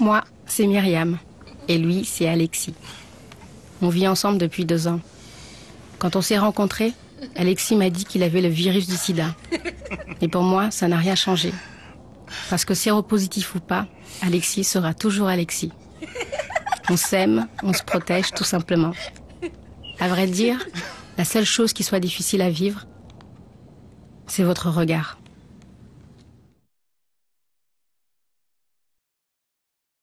Moi, c'est Myriam. Et lui, c'est Alexis. On vit ensemble depuis deux ans. Quand on s'est rencontrés, Alexis m'a dit qu'il avait le virus du sida. Et pour moi, ça n'a rien changé. Parce que séropositif ou pas, Alexis sera toujours Alexis. On s'aime, on se protège tout simplement. À vrai dire, la seule chose qui soit difficile à vivre, c'est votre regard.